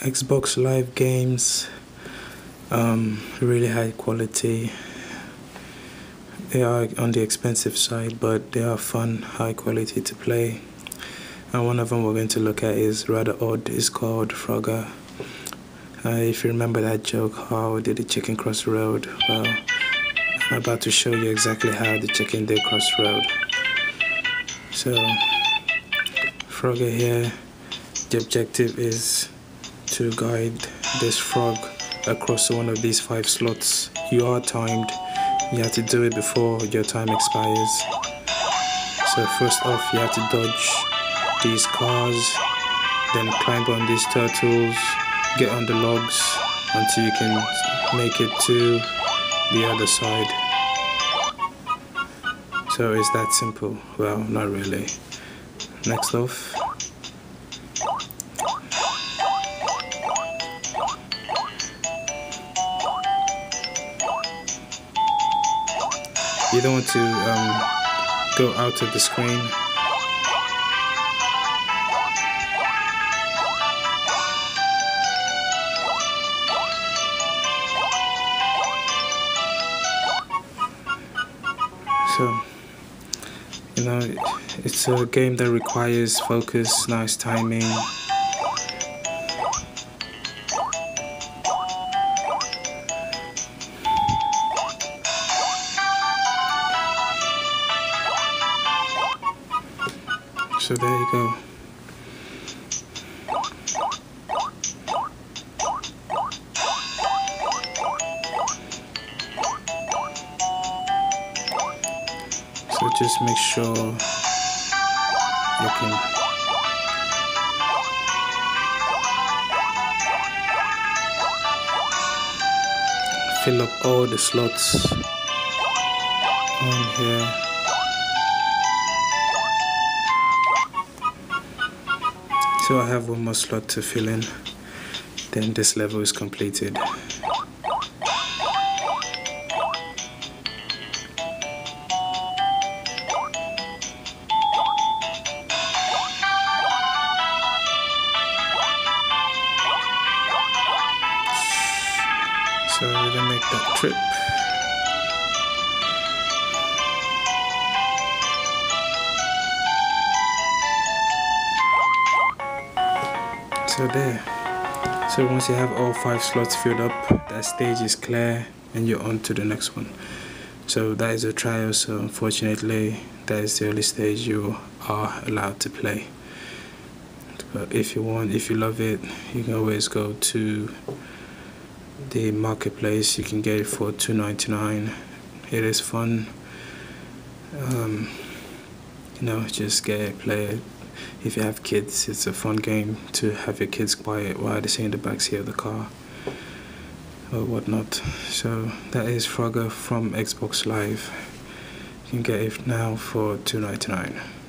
Xbox Live games, um, really high quality. They are on the expensive side, but they are fun, high quality to play. And one of them we're going to look at is rather odd. It's called Frogger. Uh, if you remember that joke, how did the chicken cross the road? Well, I'm about to show you exactly how the chicken did cross the road. So, Frogger here, the objective is to guide this frog across one of these five slots. You are timed. You have to do it before your time expires. So first off, you have to dodge these cars, then climb on these turtles, get on the logs until you can make it to the other side. So it's that simple. Well, not really. Next off, you don't want to um, go out of the screen. So you know it's a game that requires focus nice timing So there you go. So just make sure you can fill up all the slots on here. So I have one more slot to fill in, then this level is completed. So we're gonna make that trip. So there. So once you have all five slots filled up, that stage is clear and you're on to the next one. So that is a trial, so unfortunately that is the only stage you are allowed to play. But if you want, if you love it, you can always go to the marketplace. You can get it for $2.99. It is fun. Um, you know, just get it, play it if you have kids, it's a fun game to have your kids quiet while they sit in the backseat of the car or whatnot. So that is Frogger from Xbox Live. You can get it now for $2.99.